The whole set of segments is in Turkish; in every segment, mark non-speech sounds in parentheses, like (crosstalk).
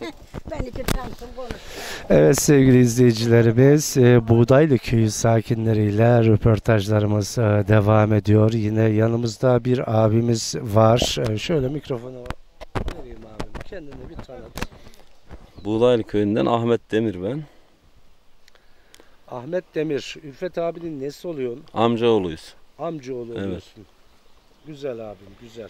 (laughs) Konuş. Evet sevgili izleyicilerimiz e, Buğdaylı Köyü sakinleriyle röportajlarımız e, devam ediyor. Yine yanımızda bir abimiz var. E, Şöyle mikrofonu vereyim abim. Kendini bir tanıt. Buğdaylı köyünden Ahmet Demir ben. Ahmet Demir, Ülfet abinin nesi oluyorsun? Amcaoğluyuz. Amcaoğlu Evet. oluyorsun. Güzel abim, güzel.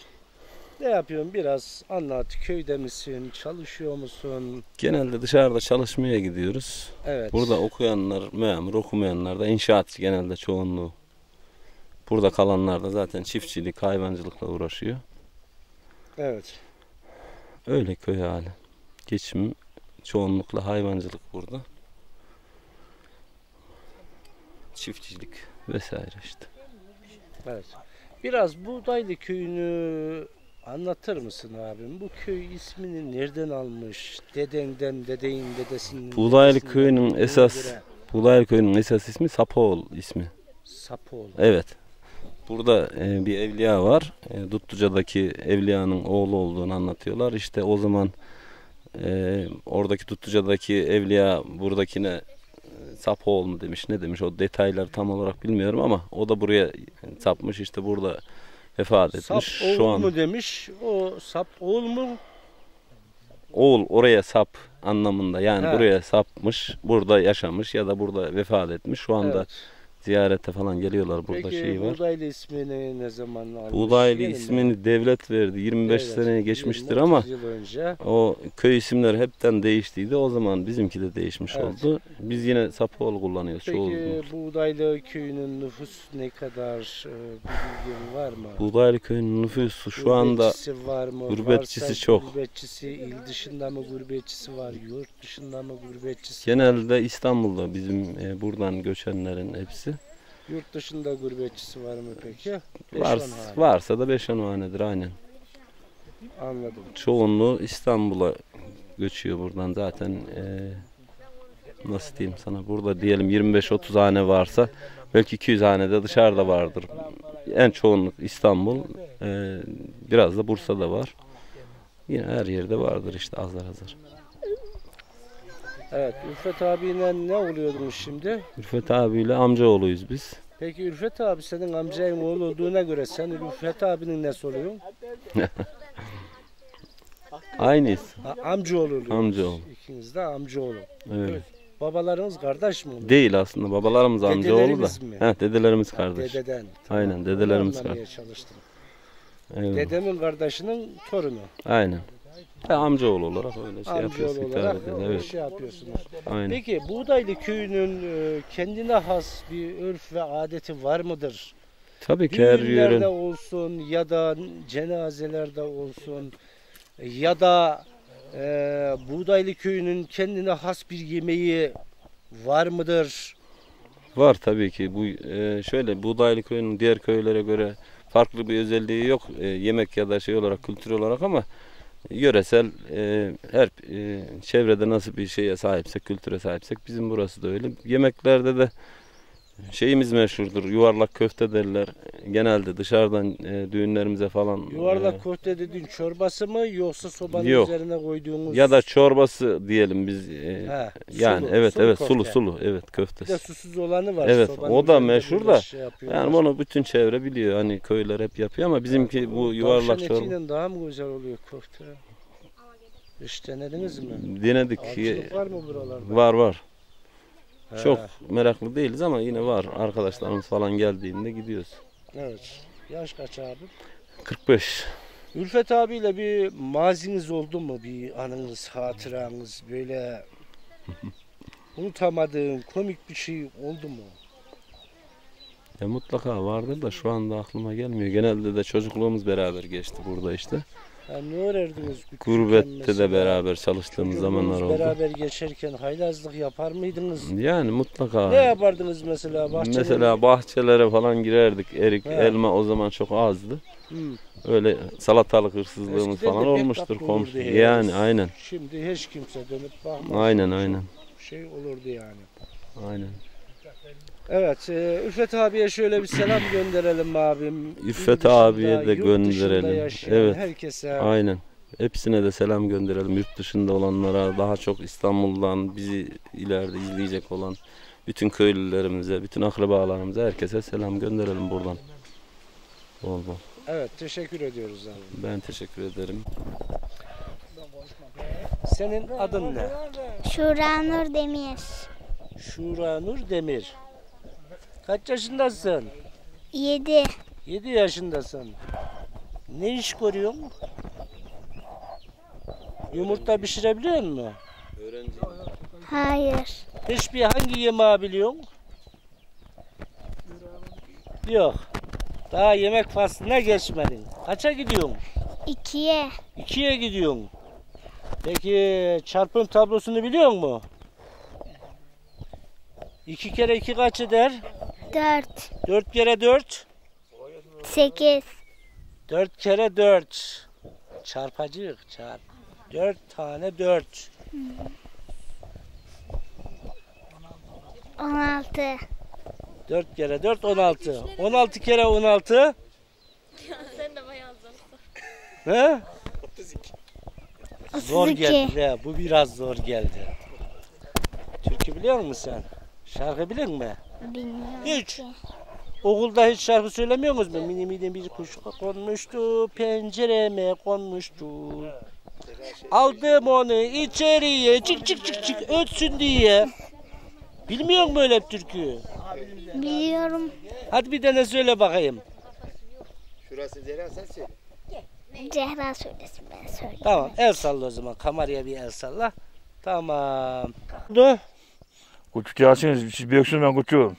Ne yapıyorsun? Biraz anlat. Köyde misin? Çalışıyor musun? Genelde dışarıda çalışmaya gidiyoruz. Evet. Burada okuyanlar memur, okumayanlar da inşaatçı genelde çoğunluğu. Burada kalanlar da zaten çiftçilik, hayvancılıkla uğraşıyor. Evet. Öyle köy hali. Geçim çoğunlukla hayvancılık burada. Çiftçilik vesaire işte. Evet. Biraz Buğdaylı köyünü anlatır mısın abim? Bu köy ismini nereden almış? Dedenden, dedeyin, dedesinin. Buğdaylı dedesinden, köyünün esas- göre? Buğdaylı köyünün esas ismi Sapaoğlu ismi. Sapoğlu. Evet. Burada e, bir evliya var. E, Dutluca'daki evliyanın oğlu olduğunu anlatıyorlar. İşte o zaman e, oradaki Dutluca'daki evliya buradakine e, Sapoğlu mu demiş ne demiş o detayları tam olarak bilmiyorum ama o da buraya sapmış işte burada vefat etmiş. Sap Şu oğul an mu demiş? O sap oğul mu? oğul oraya sap anlamında yani Ha. buraya sapmış, burada yaşamış ya da burada vefat etmiş. Şu anda Evet. Ziyarete falan geliyorlar burada Peki şey var. Buğdaylı ismini ne zaman almış? Buğdaylı Yeni mi? ismini devlet verdi. 25 Evet, seneye geçmiştir 20-30 ama yıl önce. o köy isimleri hepten değiştiydi. O zaman bizimki de değişmiş Evet. oldu. Biz yine Sapoğlu kullanıyoruz Peki çoğunluğu. Buğdaylı köyünün nüfus ne kadar? e, Bir bilgin var mı? Buğdaylı köyünün nüfusu şu anda Gurbetçisi var mı? gurbetçisi Varsa çok. Gurbetçisi il dışında mı gurbetçisi var? Yurt dışında mı gurbetçisi? genelde İstanbul'da bizim e, buradan göçenlerin hepsi. Yurt dışında gurbetçisi var mı peki? Beş Var, varsa da 5 hanedir aynen. Anladım. Çoğunluğu İstanbul'a göçüyor buradan zaten. e, nasıl diyeyim sana burada diyelim 25-30 hane varsa belki 200 hane de dışarıda vardır. En çoğunluk İstanbul, e, biraz da Bursa'da var. Yine her yerde vardır işte azar azar. Evet, Ülfet abiyle ne oluyordunuz şimdi? Ülfet abiyle amcaoğluyuz biz. Peki Ülfet abi senin amcayın oğlu olduğuna göre sen Ülfet abinin ne oluyorsun? (laughs) Aynıyız. Ha, amcaoğlu oluyorsunuz. Amcaoğlu. İkiniz de amcaoğlu. Öyle. Babalarınız kardeş mi oluyor? Değil aslında babalarımız amcaoğlu da. Dedeleriniz mi? Heh, dedelerimiz Ha, kardeş. Dededen. Aynen dedelerimiz kardeş. çalıştım. Evet. Dedemin kardeşinin torunu. Aynen. Ha, amcaoğlu olarak öyle şey yapıyoruz. Amcaoğlu hitap olarak ediyoruz. öyle Evet. şey yapıyorsunuz. Aynen. Peki Buğdaylı köyünün e, kendine has bir örf ve adeti var mıdır? Tabii ki her Düğünlerde olsun ya da cenazelerde olsun ya da e, Buğdaylı köyünün kendine has bir yemeği var mıdır? var tabii ki. Bu e, şöyle Buğdaylı köyünün diğer köylere göre farklı bir özelliği yok. E, yemek ya da şey olarak kültür olarak ama yöresel e, her e, çevrede nasıl bir şeye sahipsek, kültüre sahipsek bizim burası da öyle. Yemeklerde de şeyimiz meşhurdur. Yuvarlak köfte derler. Genelde dışarıdan e, düğünlerimize falan Yuvarlak e, köfte dediğin çorbası mı yoksa sobanın Yok. üzerine koyduğunuz ya da çorbası diyelim biz. e, He, yani sulu, evet sulu evet köfte. sulu sulu evet Bir de köftesi. susuz olanı var. Evet, o da meşhur da, şey. Yani bunu bütün çevre biliyor. Hani köyler hep yapıyor ama bizimki bu yuvarlak çorba. daha mı güzel oluyor köfte? Hiç denediniz mi? Denedik. Avcılık var mı buralarda? Var var. He, Çok meraklı değiliz ama yine var. Arkadaşlarımız falan geldiğinde gidiyoruz. Evet. Yaş kaç abi? 45. Ülfet abiyle bir maziniz oldu mu? Bir anınız, hatıranız böyle (laughs) unutamadığın komik bir şey oldu mu? Ya mutlaka vardır da şu anda aklıma gelmiyor. Genelde de çocukluğumuz beraber geçti burada işte. Yani ne öğrendiniz? küçükken Gurbette de beraber çalıştığımız zamanlar oldu. beraber geçerken haylazlık yapar mıydınız? Yani mutlaka. Ne yapardınız mesela bahçede? Mesela bahçelere falan girerdik. Erik, He. elma o zaman çok azdı. Hı. Öyle salatalık hırsızlığımız Eskiden falan olmuştur komşu. Yani herhalde. aynen. Şimdi hiç kimse dönüp bakmaz. Aynen aynen. Şey olurdu yani. Aynen. Evet, e, Ülfet abiye şöyle bir selam gönderelim abim. Ülfet İl dışında, abiye de gönderelim. Evet. Herkese Aynen. Hepsine de selam gönderelim. Yurt dışında olanlara, daha çok İstanbul'dan bizi ileride izleyecek olan bütün köylülerimize, bütün akrabalarımıza herkese selam gönderelim buradan. Bol bol. Evet teşekkür ediyoruz abi. Ben teşekkür ederim. Senin adın ne? Şura Nur Demir. Şura Nur Demir. Kaç yaşındasın? 7. 7 yaşındasın. Ne iş görüyorsun? Yumurta pişirebiliyor musun? Öğrenci. Hayır. Hiçbir hangi yemeği biliyorsun? Yok. Daha yemek faslına geçmedin. Kaça gidiyorsun? 2'ye. İkiye gidiyorsun. Peki çarpım tablosunu biliyor musun? İki kere iki kaç eder? 4. Dört kere dört. 8. Dört kere dört. Çarpacık çarp. Dört tane dört. 16. Dört kere dört on altı. On altı kere on altı. Sen de bayağı zor. He? Zor 32. geldi. he, Bu biraz zor geldi. Türkü biliyor musun sen? Şarkı biliyor musun? Bilmiyorum. Hiç. ki. Okulda hiç şarkı söylemiyor musunuz? Mini mini bir kuş konmuştu, pencereme konmuştu. Aldım onu içeriye, çık çık çık çık ötsün diye. Bilmiyor musun öyle türkü? Biliyorum. Hadi bir tane söyle bakayım. Şurası Ceren sen söyle. Zehra söylesin ben söyleyeyim. Tamam el salla o zaman. Kameraya bir el salla. Tamam. Oldu. Küçük Yasin, siz büyüksünüz ben küçüğüm.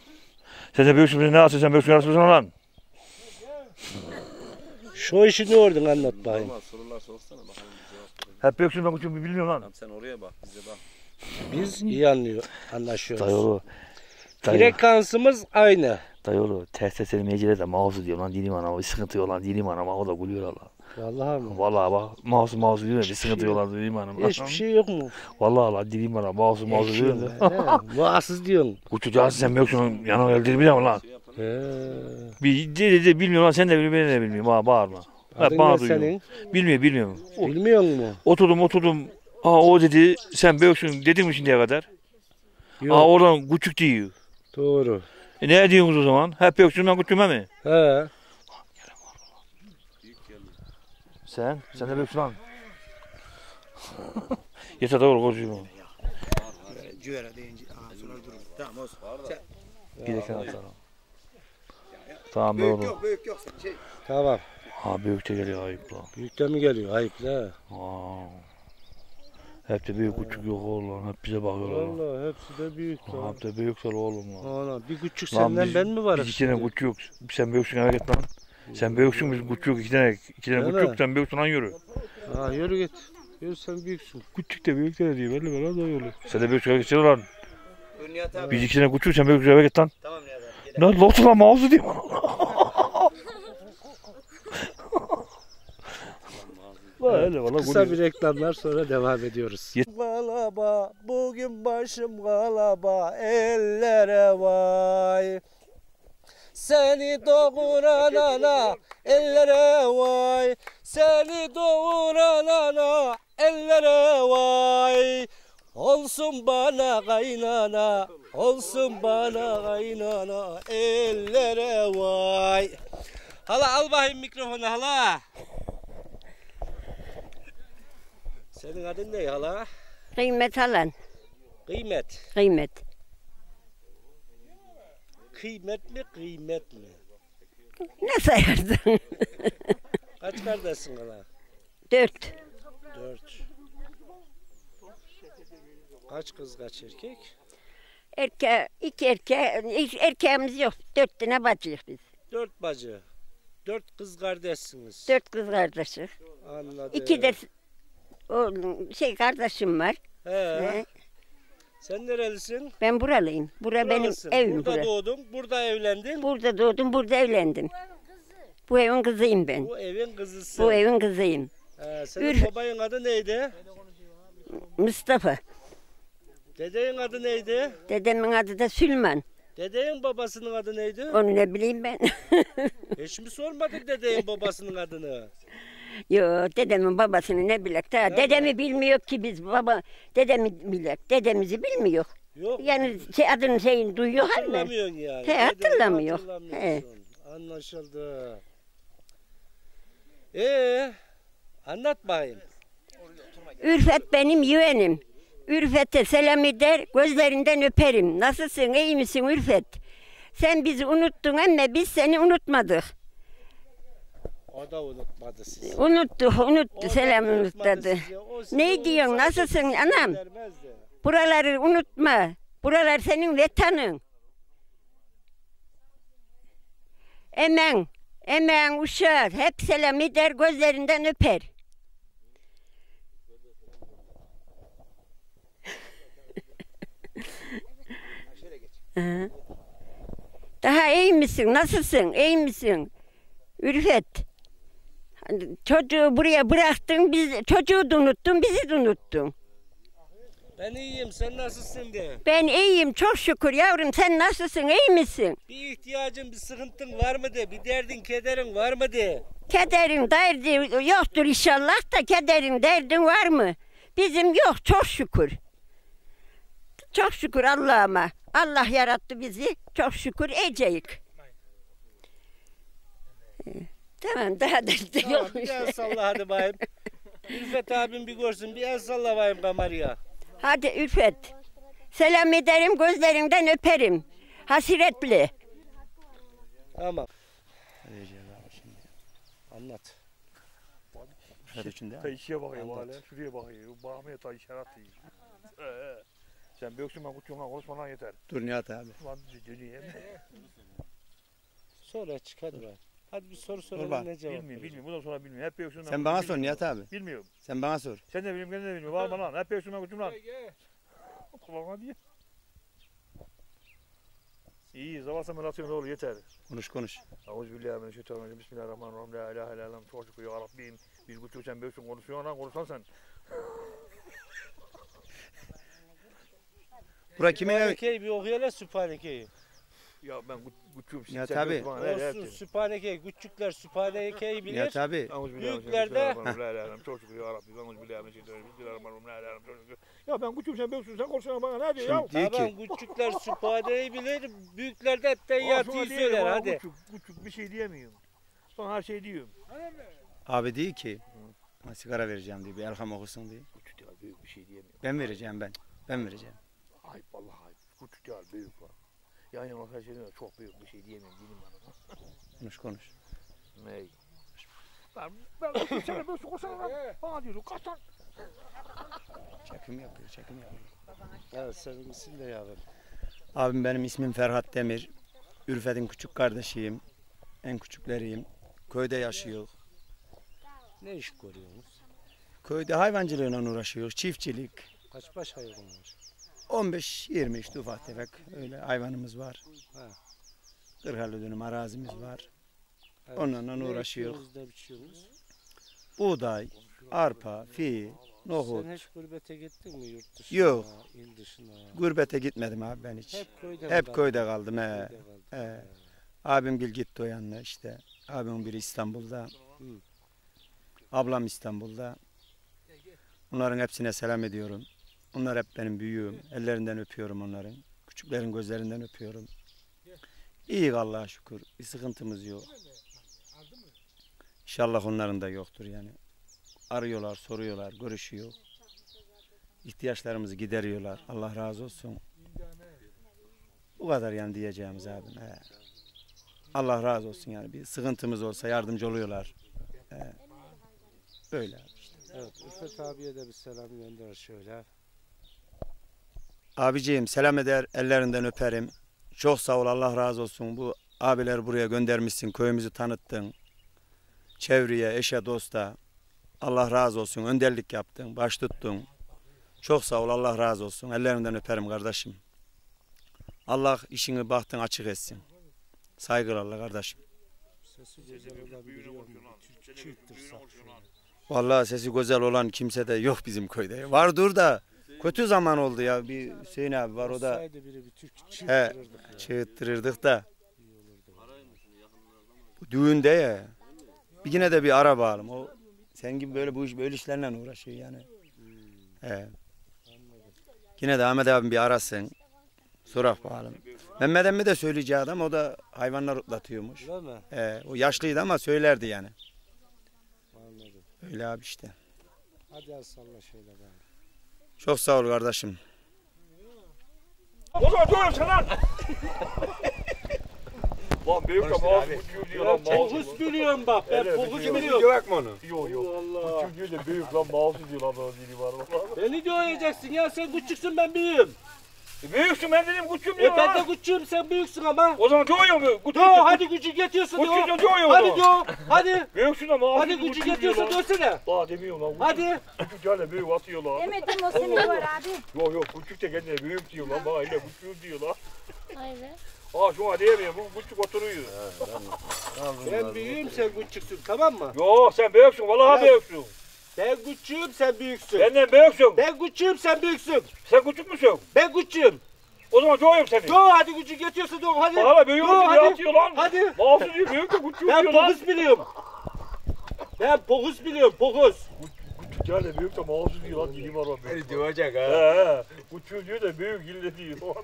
Sen de büyüksün, ne yapıyorsun sen büyüksün yarısın lan? Şu işi ne ordun anlat bakayım. Sorular sorsana bakalım. Hep büyüksün ben küçüğüm bilmiyorum lan. Sen oraya bak, bize bak. Biz iyi anlıyor, anlaşıyoruz. Dayıoğlu. Dayı, Frekansımız aynı. dayıoğlu. Ters sesleri mecire de mouse diyor lan dinim anama. Bir sıkıntı yok lan dinim anama. O da gülüyor Allah. Vallahi mı? Vallahi bak mouse mouse diyor bir sıkıntı yok lan dinim anama. Hiçbir şey yok mu? Vallahi Allah dinim anama mouse mouse diyor. Muassız diyorsun. Yasin sen büyüksün yanına geldiğini biliyor musun lan? He. Bir de, de, bilmiyorum lan sen de bilmiyorum ben de bilmiyorum. Bana bağırma. Hep Adın bana ne duyuyor. senin? Bilmiyor bilmiyorum. O- Bilmiyor musun? Oturdum oturdum. Aa o dedi sen büyüksün dedim mi şimdiye kadar? Yok. Aa oradan küçük diyor. Doğru. E ne diyorsunuz o zaman? Hep büyüksün ben küçüğüm mi? He. Sen? Sen de büyüksün lan. (laughs) Yeter doğru konuşuyorum. Cüvera deyince sonra durur. Tamam olsun. Sen, Gidelim sana. Tamam büyük doğru. yok büyük yok sen şey. Tamam. Ha büyük de geliyor ayıp lan. Büyükten mi geliyor? Ayıp la. Aa. Hep de büyük küçük yok oğlum. Hep bize bakıyorlar. lan. Vallahi hepsi de büyük lan. Hep de büyükler oğlum lan. Ana bir küçük Lan senden biz- ben mi varım? Biz iki tane küçük. Sen büyüksün eve git lan. Sen büyüksün biz küçük iki tane. iki tane küçük sen büyüksün lan yürü. Ha yürü git. Yürü sen büyüksün. Küçük de büyük de diyor. Belli belli da öyle. Sen de büyüksün eve git lan. Biz iki tane küçük sen büyüksün eve git lan. Tamam Nihat abi. Gel. Ne lotu lan mağazı diyeyim. (laughs) Öyle valla Kısa bir reklamlar sonra devam ediyoruz. Galaba bugün başım galaba ellere vay. Seni doğuran ana ellere vay. Seni doğuran ana ellere vay. Olsun bana kaynana, olsun bana kaynana ellere vay. Hala al bakayım mikrofonu hala. Senin adın ne hala? Kıymet alan. Kıymet. Kıymet. Kıymet mi kıymet mi? Ne sayardın? (laughs) Kaç kardeşsin hala? Dört. Dört. Kaç kız kaç erkek? Erke, iki erke, hiç erkeğimiz yok. Dört tane bacıyız biz. Dört bacı. Dört kız kardeşsiniz. Dört kız kardeşiz. Anladım. İki de oğlum, şey kardeşim var. He. He. Sen nerelisin? Ben buralıyım. Bura benim Buralısın. evim. Burada Burada, doğdun, burada evlendin. burada doğdum, burada evlendim. Bu evin kızıyım ben. Bu evin kızısın. Bu evin kızıyım. He, senin Ür- babanın adı neydi? Mustafa. Dedenin adı neydi? Dedemin adı da Süleyman. Dedenin babasının adı neydi? Onu ne bileyim ben. (laughs) Hiç mi sormadık dedenin babasının adını? Yo dedemin babasını ne bilek ta. Dedemi bilmiyor ki biz baba dedemi bilek. Dedemizi bilmiyor. Yok. Yani şey, adını şeyini duyuyor halde. Hatırlamıyorsun yani. He, hatırlamıyor. hatırlamıyorsun. Anlaşıldı. Ee, anlat bakayım. Ürfet benim yeğenim. Ürfet'e selam eder, gözlerinden öperim. Nasılsın, iyi misin Ürfet? Sen bizi unuttun ama biz seni unutmadık. O da unutmadı sizi. Unuttu, da selam unutmadı Ne diyorsun, nasılsın anam? Buraları unutma. Buralar senin vatanın. Emen, emen uşağı hep selam eder, gözlerinden öper. Daha iyi misin? Nasılsın? İyi misin? Ürfet. Çocuğu buraya bıraktın, biz, çocuğu da unuttun, bizi de unuttun. Ben iyiyim, sen nasılsın de. Ben iyiyim çok şükür yavrum sen nasılsın iyi misin? Bir ihtiyacın, bir sıkıntın var mı de, bir derdin, kederin var mı de. Kederin derdi yoktur inşallah da kederin derdin var mı? Bizim yok çok şükür. Çok şükür Allah'ıma. Allah yarattı bizi çok şükür eceyik. Tamam daha da Tamam, yok. bir el salla hadi bayım. Ülfet abim bir görsün, bir el salla bayım kameraya. Hadi Ülfet. Selam ederim gözlerinden öperim. Hasiretli. Tamam. Anlat. Ta içiye bakıyor hala. Şuraya bakıyor. Bakmaya ta işaret değil. Ee, sen büyüksün ben lan konuşma lan yeter. Dur Nihat abi. Lan döneyim. Sonra çık hadi bayım. Hadi bir soru bak, soralım ne cevap Bilmiyorum bilmiyorum. Bundan sonra bilmiyorum. Hep büyüksün Sen bana sor Nihat abi. Bilmiyorum. Sen bana sor. Sen de bilmiyorum kendin de bilmiyorum. Var mı lan? Hep büyüksün ben küçüğüm lan. Kulağına diye. İyi, zavasa mı olur yeter. Konuş konuş. Euzubillahimineşşeytanirracim. Bismillahirrahmanirrahim. La ilahe illallah. Çok şükür ya Rabbim. Biz küçük sen büyüksün konuşuyorsun lan konuşsan sen. Bura kimin evi? Sübhaneke'yi bir okuyala Sübhaneke'yi. Ya ben kü- küçüğüm. Nihat sen abi. büyüksün bana, ne Olsun dersin? Sübhaneke'yi, küçükler Sübhaneke'yi bilir. Nihat abi. Büyüklerde- Çok şükür ya Rabbi. Ben. Çok şükür. Ya ben küçüğüm sen büyüksün sen konuşsana bana ne diyor ya? Şimdi diyor Tamam ki küçükler Sübhane'yi bilir, büyükler de Teyyati'yi Olsun, söyler hadi. Küçük, küçük bir şey diyemiyorum. Son her şey diyorum. abi diyor ki "Bana sigara vereceğim diye bir elham okusun diye. Küçük ya büyük bir şey diyemiyorum. Ben vereceğim ben. Ben vereceğim. Ayıp vallahi ayıp. Küçük ya büyük var. Yan yana her şey demiyorum. Çok büyük bir şey diyemiyorum. Dilim bana. Konuş konuş. Ney? Ben ben sana böyle sokursana lan. Bana diyorsun kaç lan. Çekim yapıyor çekim yapıyor. Evet senin misin de yavrum. Abim benim ismim Ferhat Demir. Ürfet'in küçük kardeşiyim. En küçükleriyim. Köyde yaşıyor. Ne iş görüyorsunuz? Köyde hayvancılığıyla uğraşıyor. Çiftçilik. Kaç baş hayvan var? 15-20 işte ufak tefek öyle hayvanımız var. Ha. 40 dönüm arazimiz var. Evet. Onunla uğraşıyor. Buğday, arpa, fi, nohut. Sen hiç gurbete gittin mi yurt dışına? Yok. il dışına. Gurbete gitmedim abi ben hiç. Hep köyde Hep kaldın? köyde kaldım he. Köyde kaldın. he. Abim gil gitti o yanına işte. Abimin biri İstanbul'da. Hı. Ablam İstanbul'da. Onların hepsine selam ediyorum. Onlar hep benim büyüğüm. Ellerinden öpüyorum onların. Küçüklerin gözlerinden öpüyorum. İyi Allah'a şükür. Bir sıkıntımız yok. İnşallah onların da yoktur yani. Arıyorlar, soruyorlar, görüşüyor. İhtiyaçlarımızı gideriyorlar. Allah razı olsun. Bu kadar yani diyeceğimiz abim. He. Allah razı olsun yani. Bir sıkıntımız olsa yardımcı oluyorlar. He. Böyle abi işte. Evet, Ülfet abiye de bir selam gönder şöyle. Abiciğim selam eder, ellerinden öperim. Çok sağ ol, Allah razı olsun. Bu abileri buraya göndermişsin, köyümüzü tanıttın. Çevreye, eşe, dosta. Allah razı olsun, önderlik yaptın, baş tuttun. Çok sağ ol, Allah razı olsun. Ellerinden öperim kardeşim. Allah işini bahtın açık etsin. Saygılarla kardeşim. Vallahi sesi güzel olan kimse de yok bizim köyde. Vardır da kötü zaman oldu ya. Bir Hüseyin abi var o da Olsaydı biri bir Türk He. ya. çığıttırırdık da. Bu düğünde ya. Bir yine de bir ara bağalım. O Sen gibi böyle bu iş böyle işlerle uğraşıyor yani. He. Yine de Ahmet abim bir arasın. Sorak bakalım. Mehmet emmi de söyleyeceği adam o da hayvanlar otlatıyormuş. Değil mi? He, o yaşlıydı ama söylerdi yani. Anladım. Öyle abi işte. Hadi el salla şöyle be. Çok sağ ol kardeşim. O zaman dur sen lan. Lan büyük de uçuyor diyor lan mouse. Fokus biliyorum bak. Ben fokus biliyorum. mu onu? Yok yok. Allah. Uçuyor diyor da büyük lan mouse diyor lan bana biri var. Beni oynayacaksın ya sen küçüksün ben büyüğüm. E, Büyüksün ben dedim küçüğüm E diyor ben de küçüğüm sen büyüksün ama. O zaman doğuyor mu? Küçük. Yo hadi gücü yetiyorsa Küçük diyor. de doğuyor o Hadi diyor. Hadi. (laughs) Büyüksün ama. Hadi gücü yetiyorsa dönsene. Daha demiyor lan. Hadi. Küçük yani büyük atıyor lan. Demedim o senin var abi. Yok yok küçük de kendine büyük diyor lan. Bana öyle küçük diyor lan. Hayır. Aa şu an diyemiyor bu küçük oturuyor. Ben büyüğüm sen küçüksün tamam mı? Yok sen büyüksün vallahi Ya. büyüksün. Ben küçüğüm sen büyüksün. Benden büyüksün. Ben küçüğüm sen büyüksün. Sen küçük müsün? Ben küçüğüm. O zaman doğuyorum seni. Yo hadi gücü yetiyorsa diyor hadi. Büyük Yo, müsün hadi. ya atıyor lan. Hadi. Mouse diyor büyük de küçük Ben diyor lan. fokus biliyorum. Ben fokus biliyorum fokus. Küçük yani büyük de mouse diyor lan. Dilim var lan. Beni dövecek He he. Küçük diyor da büyük ille diyor (laughs)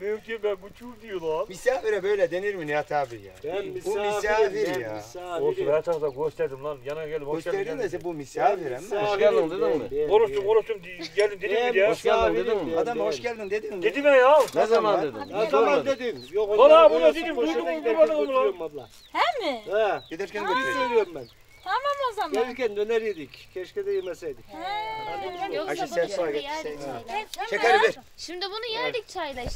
büyük diyor ben küçük diyor lan. Misafire böyle denir mi Nihat abi ya? Ben Bu misafir ben ya. Olsun misafirim. her tarafta gösterdim lan. Yana geldim. Hoş geldin. Gösterdin de bu misafir ama. Hoş geldin dedin mi? Konuştum konuştum. di- Geldim dedim mi ya? Hoş geldin dedin mi? Adam hoş geldin dedin mi? Dedim ya. Ne zaman dedin? Ne zaman dedin? Yok Bana onları bunu dedim, giderken duymadın mı lan? götürüyorum. He mi? He. Giderken Bir götürüyor. söylüyorum ben. Tamam o zaman. Gelirken döner yedik. Keşke de yemeseydik. He. Ayşe sen sonra git. Şekeri ver. Şimdi bunu yerdik çayla işte.